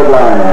the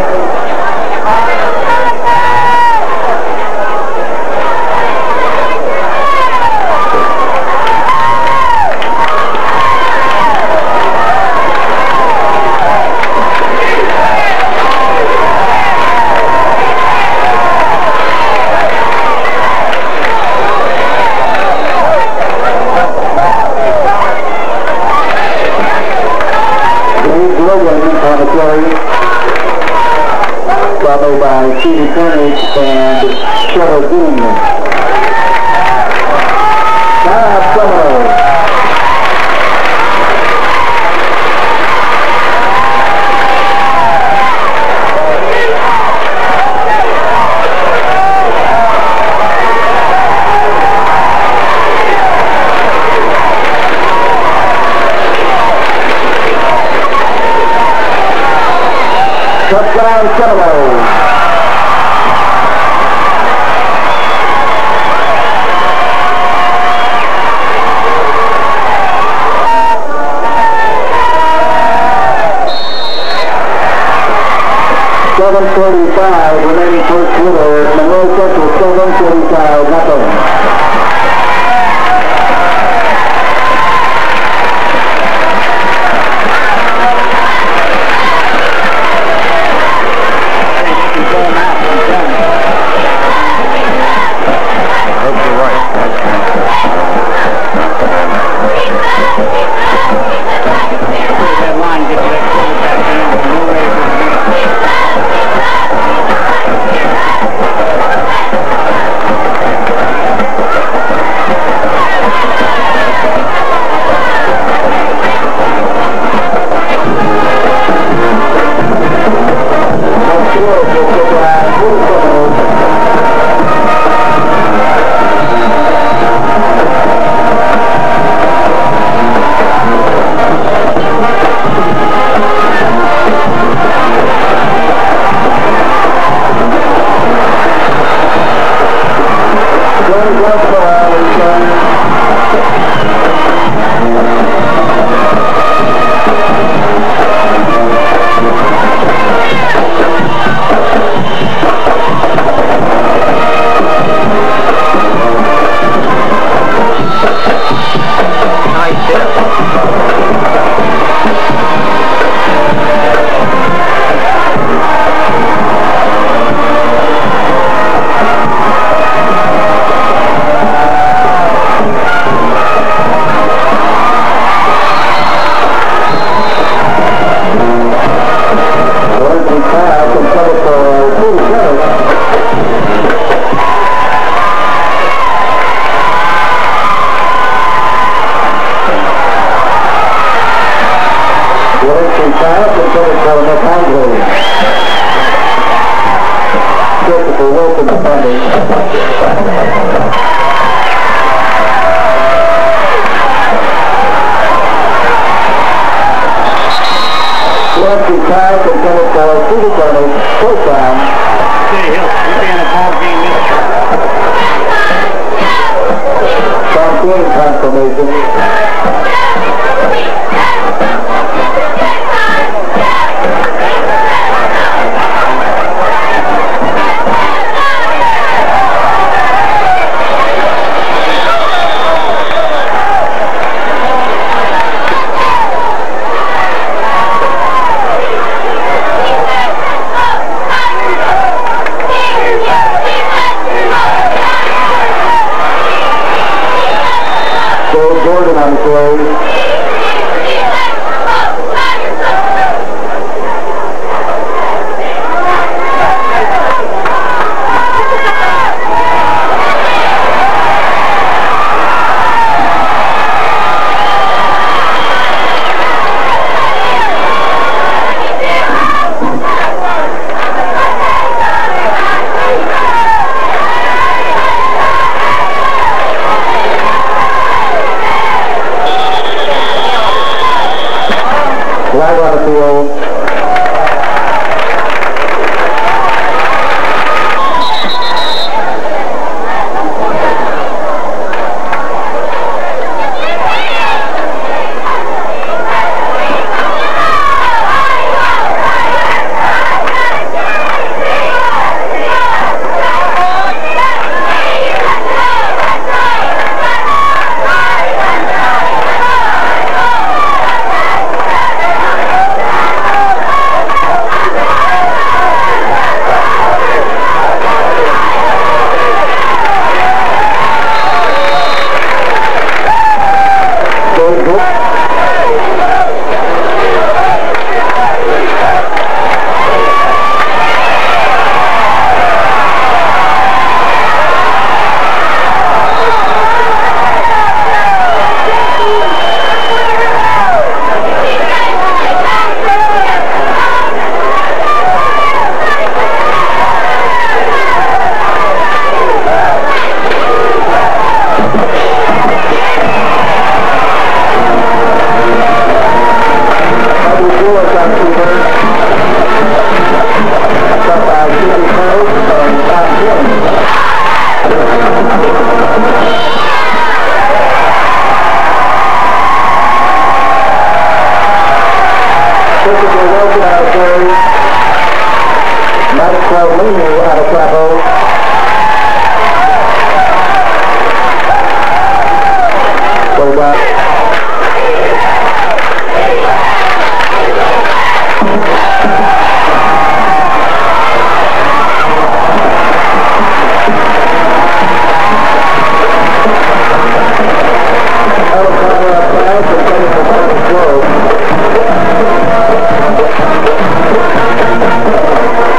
Thank you.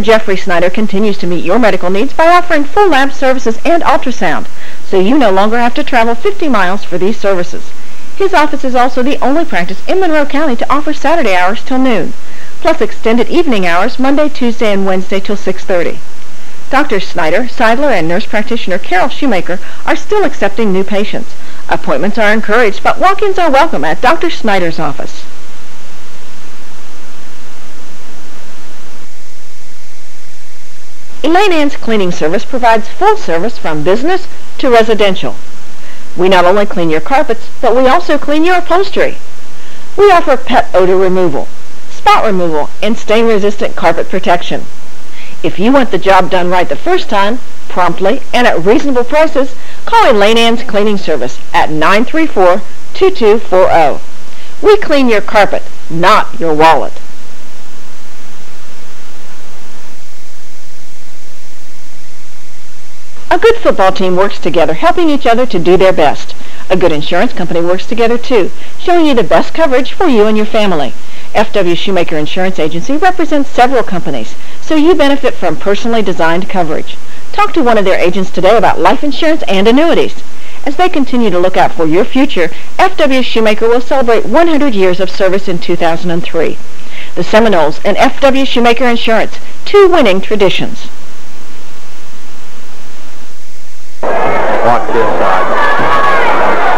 Dr. Jeffrey Snyder continues to meet your medical needs by offering full lab services and ultrasound, so you no longer have to travel 50 miles for these services. His office is also the only practice in Monroe County to offer Saturday hours till noon, plus extended evening hours Monday, Tuesday, and Wednesday till 6.30. Dr. Snyder, Seidler, and nurse practitioner Carol Shoemaker are still accepting new patients. Appointments are encouraged, but walk-ins are welcome at Dr. Snyder's office. Elaine Ann's Cleaning Service provides full service from business to residential. We not only clean your carpets, but we also clean your upholstery. We offer pet odor removal, spot removal, and stain-resistant carpet protection. If you want the job done right the first time, promptly, and at reasonable prices, call Elaine Ann's Cleaning Service at 934-2240. We clean your carpet, not your wallet. A good football team works together, helping each other to do their best. A good insurance company works together too, showing you the best coverage for you and your family. FW Shoemaker Insurance Agency represents several companies, so you benefit from personally designed coverage. Talk to one of their agents today about life insurance and annuities. As they continue to look out for your future, F.W. Shoemaker will celebrate 100 years of service in 2003. The Seminoles and F.W. Shoemaker Insurance, two winning traditions. Watch this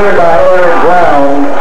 Third by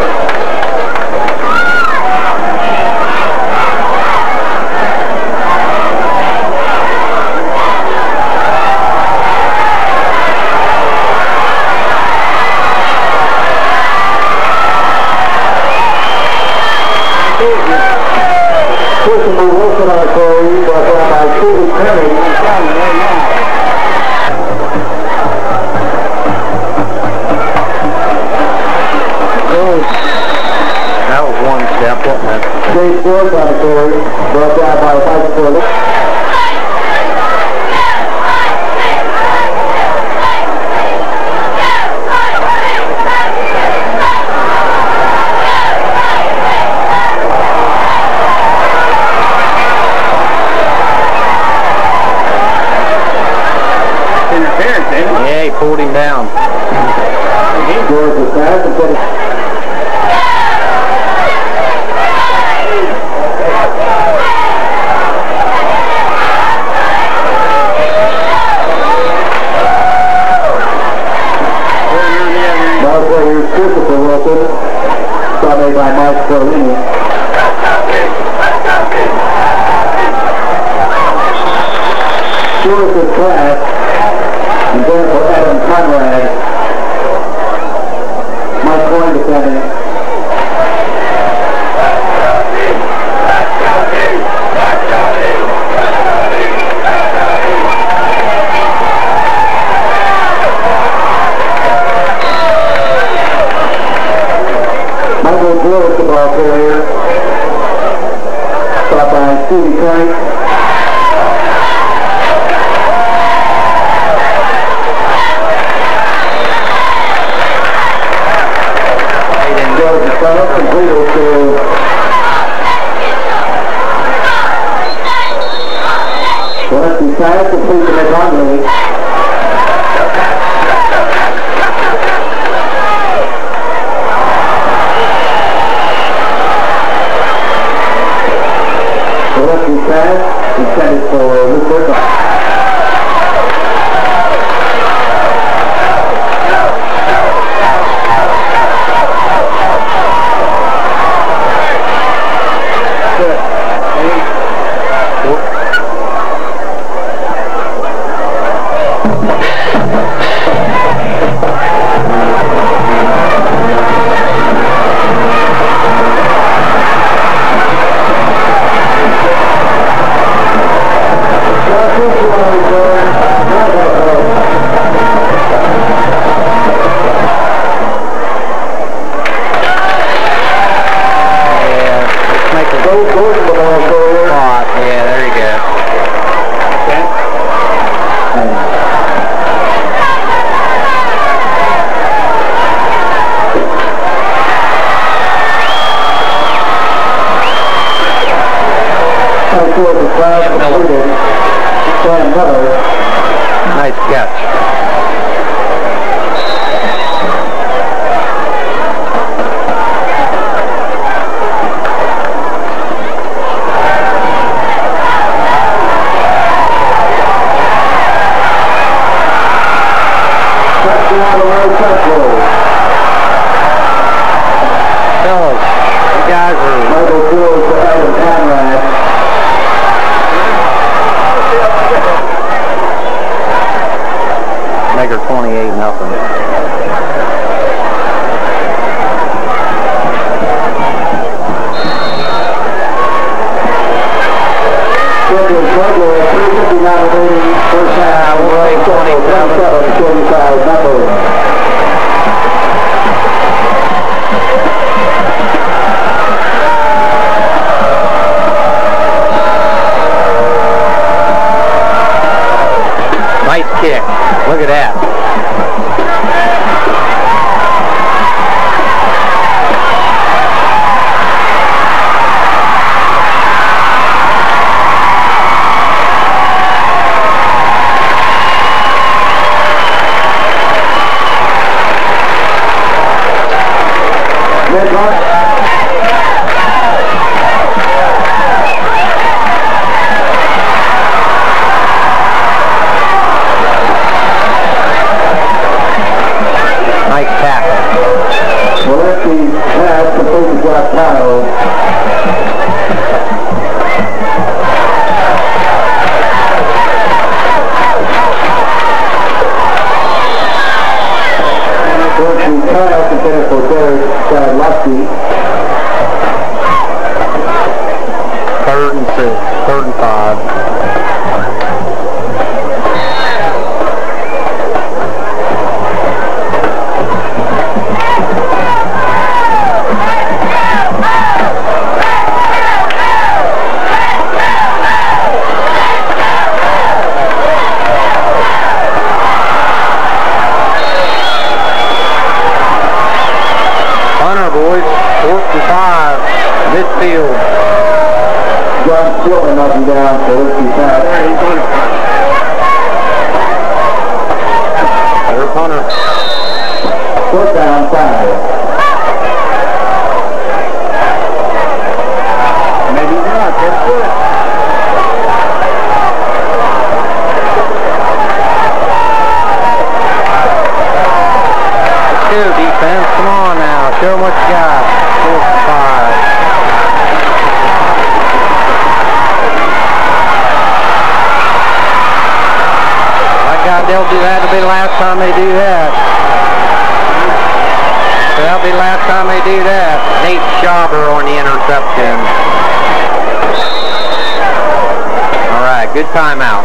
good timeout.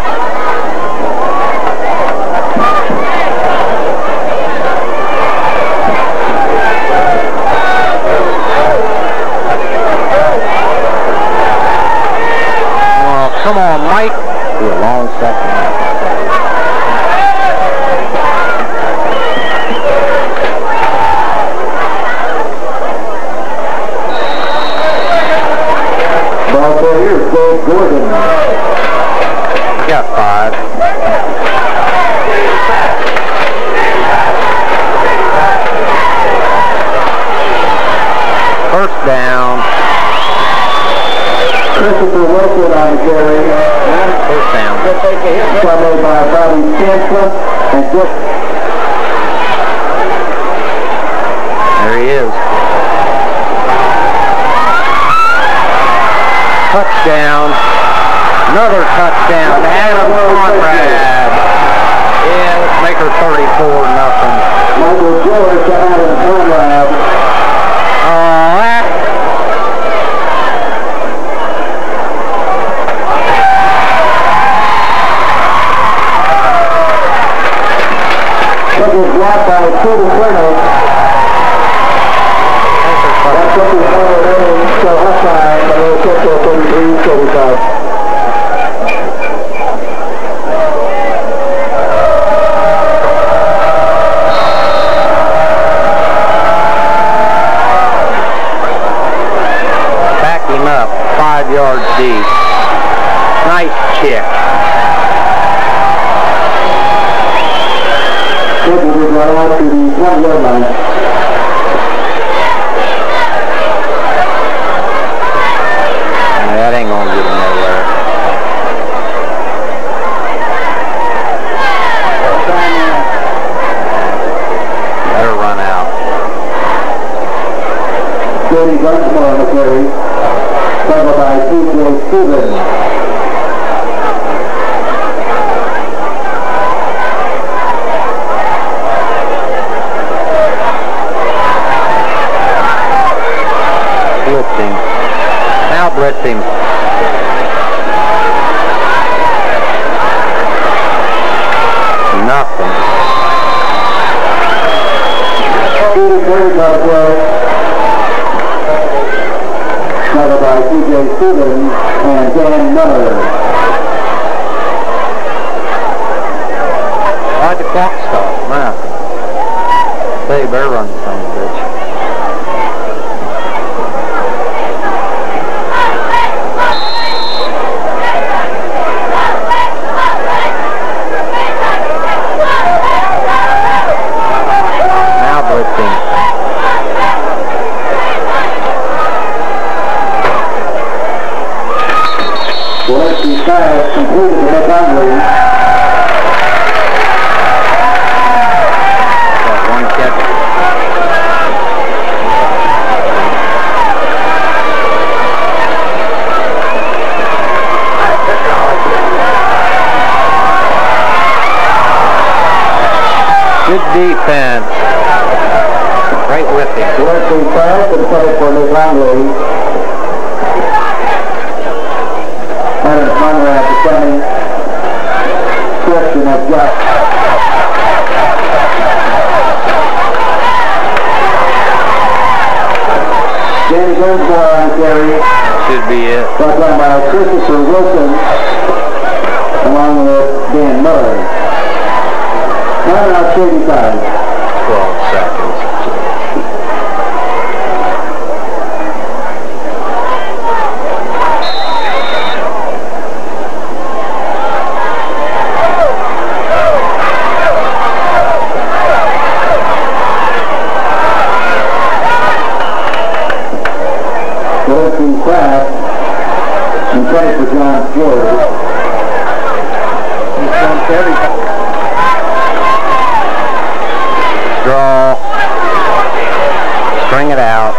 String it out.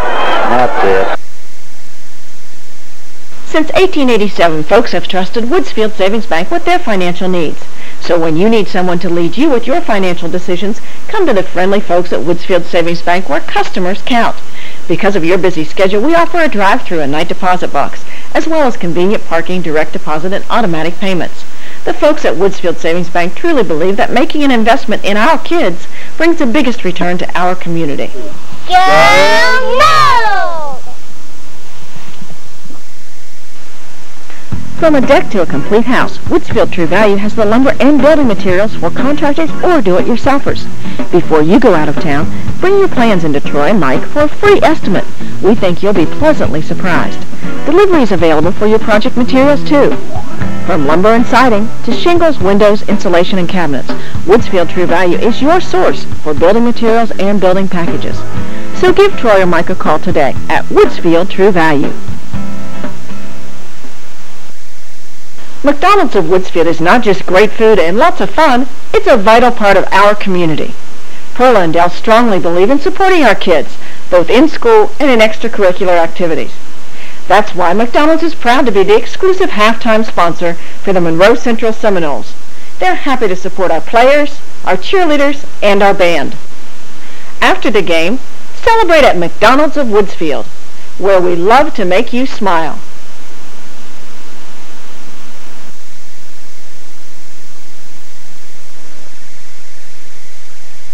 That's it. Since 1887, folks have trusted Woodsfield Savings Bank with their financial needs. So when you need someone to lead you with your financial decisions, come to the friendly folks at Woodsfield Savings Bank where customers count. Because of your busy schedule, we offer a drive-through and night deposit box, as well as convenient parking, direct deposit, and automatic payments. The folks at Woodsfield Savings Bank truly believe that making an investment in our kids brings the biggest return to our community. From a deck to a complete house, Woodsfield True Value has the lumber and building materials for contractors or do-it-yourselfers. Before you go out of town, bring your plans into Troy and Mike for a free estimate. We think you'll be pleasantly surprised. Delivery is available for your project materials too. From lumber and siding to shingles, windows, insulation, and cabinets, Woodsfield True Value is your source for building materials and building packages. So give Troy or Mike a call today at Woodsfield True Value. McDonald's of Woodsfield is not just great food and lots of fun, it's a vital part of our community. Perla and Dell strongly believe in supporting our kids, both in school and in extracurricular activities. That's why McDonald's is proud to be the exclusive halftime sponsor for the Monroe Central Seminoles. They're happy to support our players, our cheerleaders, and our band. After the game, celebrate at McDonald's of Woodsfield, where we love to make you smile.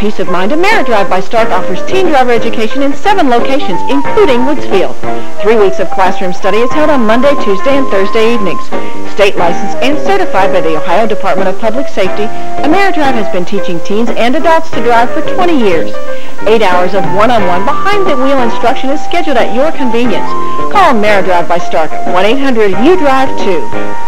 peace of mind, AmeriDrive by Stark offers teen driver education in seven locations, including Woodsfield. Three weeks of classroom study is held on Monday, Tuesday, and Thursday evenings. State licensed and certified by the Ohio Department of Public Safety, AmeriDrive has been teaching teens and adults to drive for 20 years. Eight hours of one-on-one behind-the-wheel instruction is scheduled at your convenience. Call AmeriDrive by Stark at 1-800-U-DRIVE-2.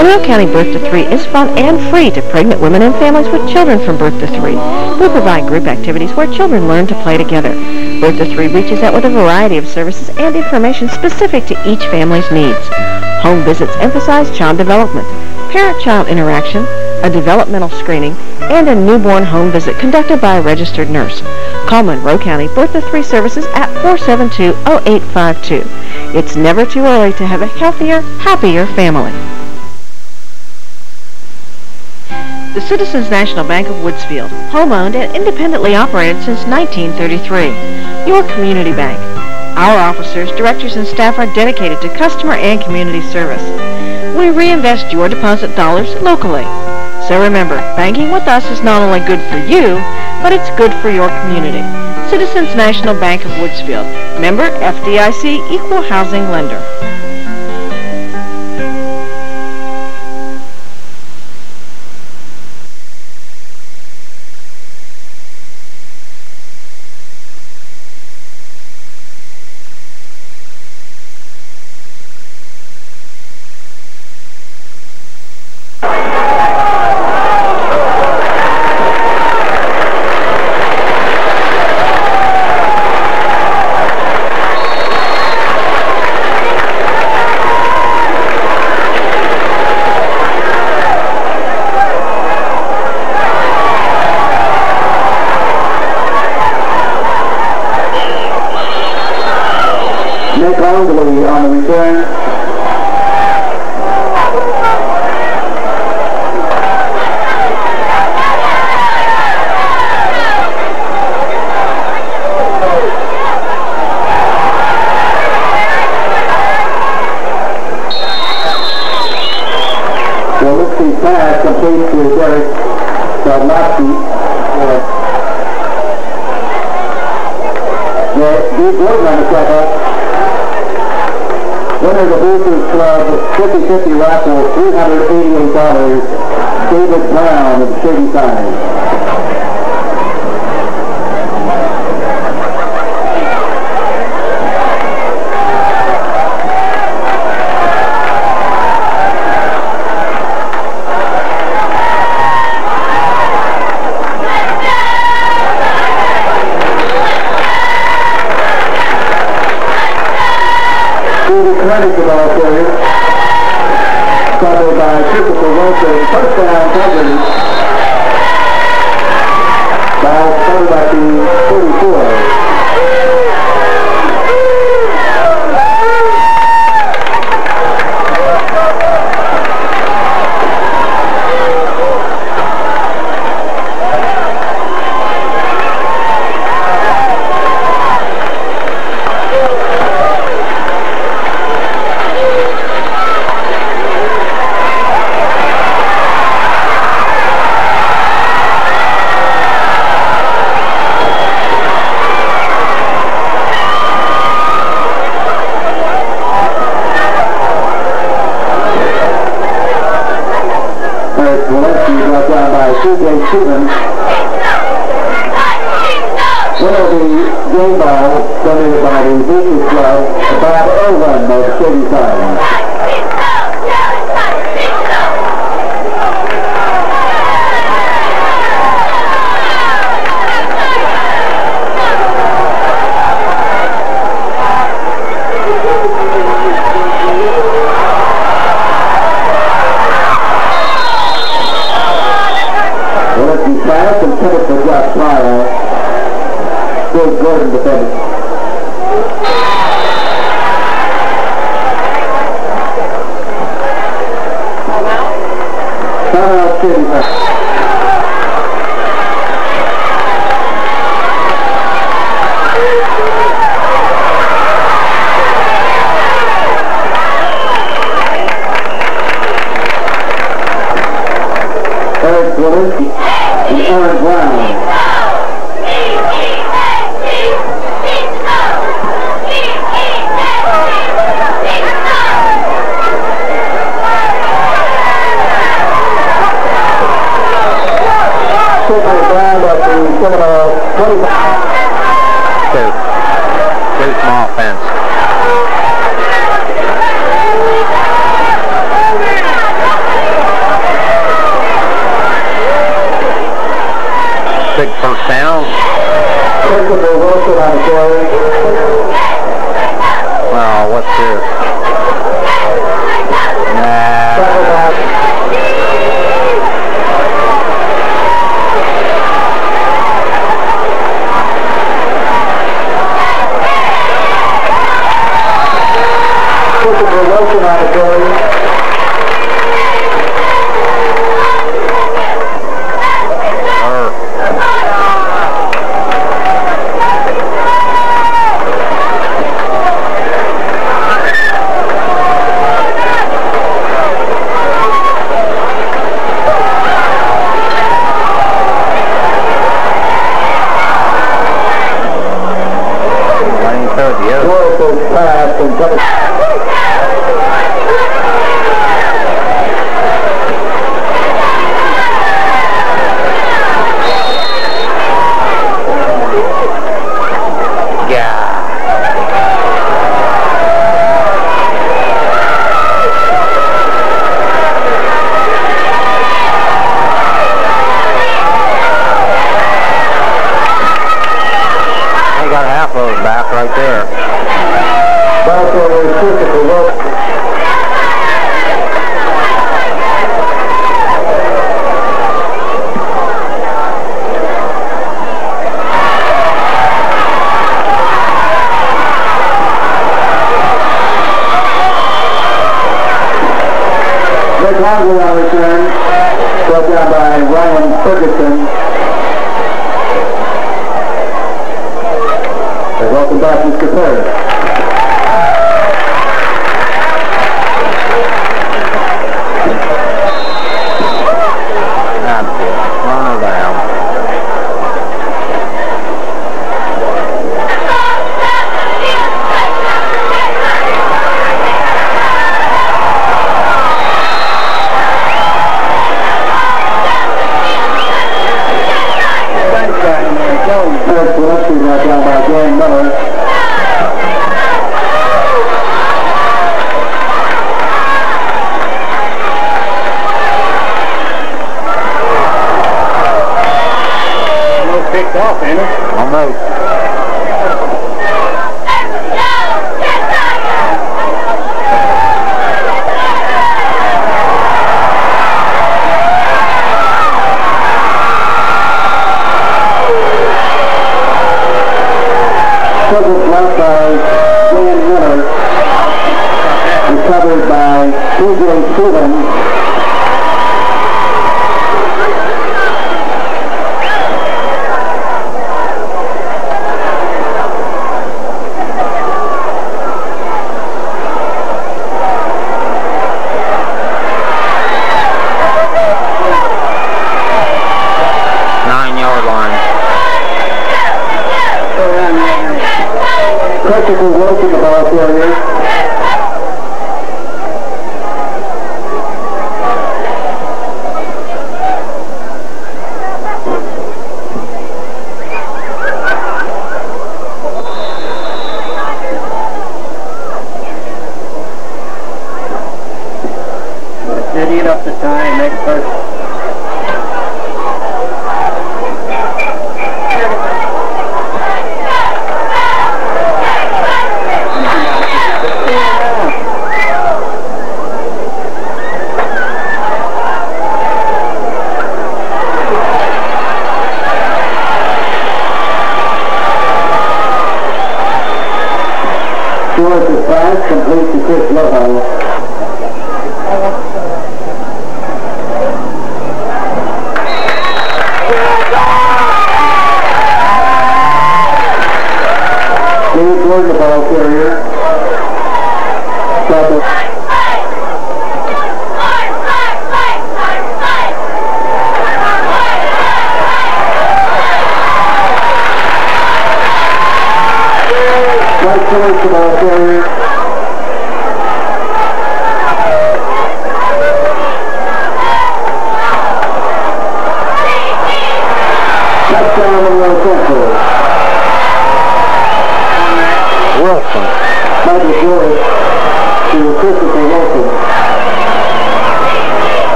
Monroe County Birth to 3 is fun and free to pregnant women and families with children from birth to 3. We provide group activities where children learn to play together. Birth to 3 reaches out with a variety of services and information specific to each family's needs. Home visits emphasize child development, parent-child interaction, a developmental screening, and a newborn home visit conducted by a registered nurse. Call Monroe County Birth to 3 services at 472-0852. It's never too early to have a healthier, happier family. The Citizens National Bank of Woodsfield, home-owned and independently operated since 1933. Your community bank. Our officers, directors, and staff are dedicated to customer and community service. We reinvest your deposit dollars locally. So remember, banking with us is not only good for you, but it's good for your community. Citizens National Bank of Woodsfield. Member FDIC Equal Housing Lender. by typical Wilson. Touchdown coverage by quarterback 44.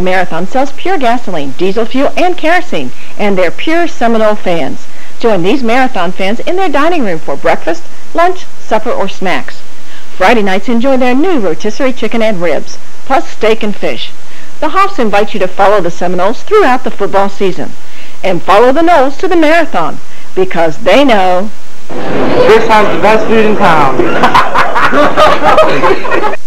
Marathon sells pure gasoline, diesel fuel, and kerosene, and they're pure Seminole fans. Join these marathon fans in their dining room for breakfast, lunch, supper, or snacks. Friday nights enjoy their new rotisserie chicken and ribs, plus steak and fish. The Hoffs invite you to follow the Seminoles throughout the football season. And follow the Noles to the marathon, because they know This has the best food in town.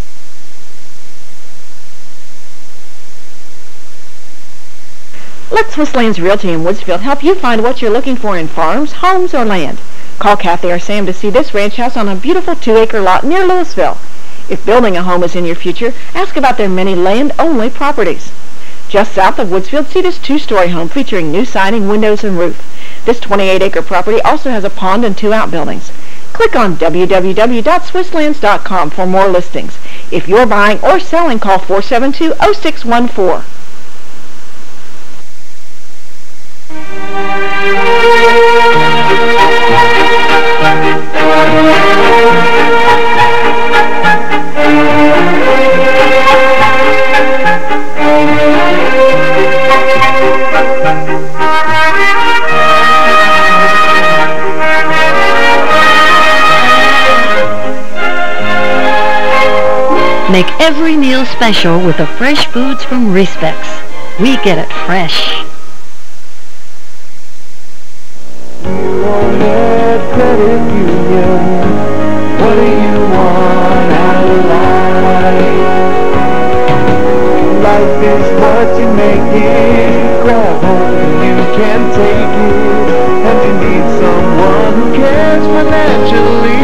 Let Swiss Lands Realty in Woodsfield help you find what you're looking for in farms, homes, or land. Call Kathy or Sam to see this ranch house on a beautiful two-acre lot near Lewisville. If building a home is in your future, ask about their many land-only properties. Just south of Woodsfield, see this two-story home featuring new siding, windows, and roof. This 28-acre property also has a pond and two outbuildings. Click on www.swisslands.com for more listings. If you're buying or selling, call 472-0614. Make every meal special with the fresh foods from Riesbeck's. We get it fresh. United Credit Union. What do you want out of life? Life is what you make it. Grab hold and you can take it. And you need someone who cares financially.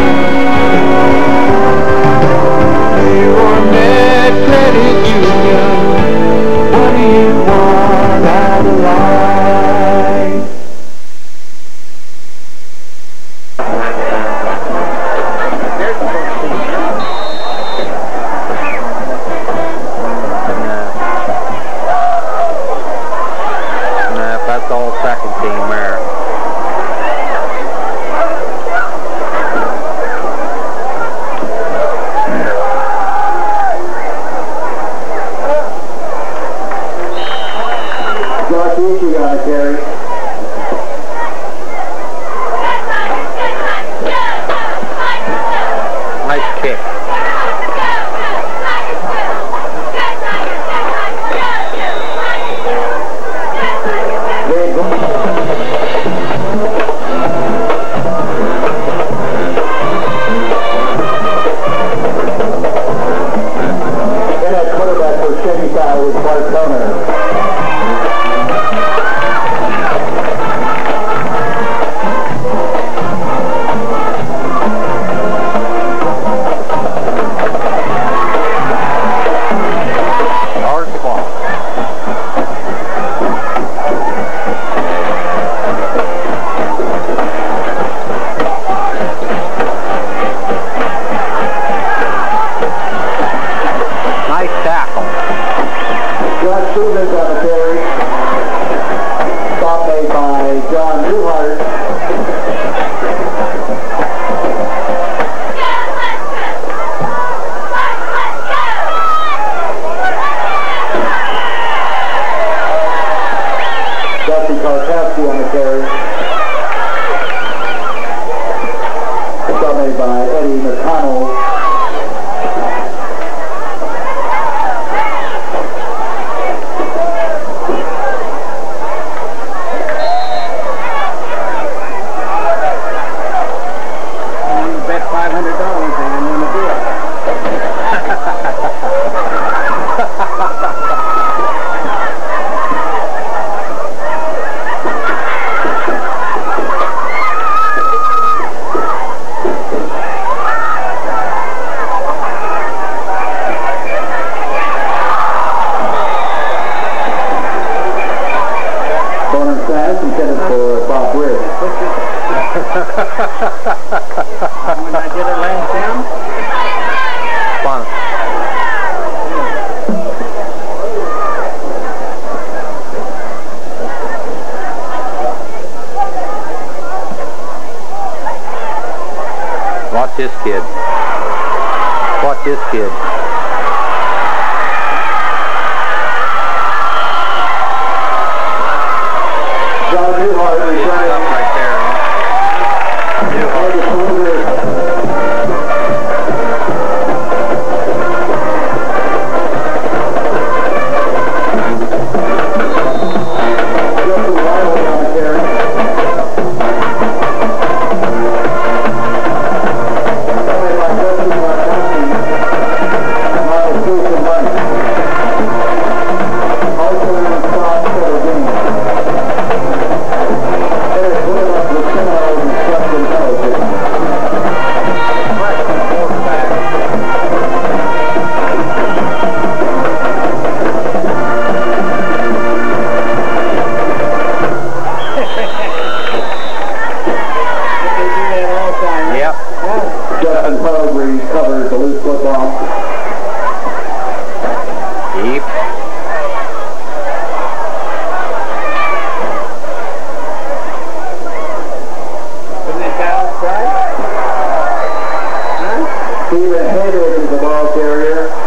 Ball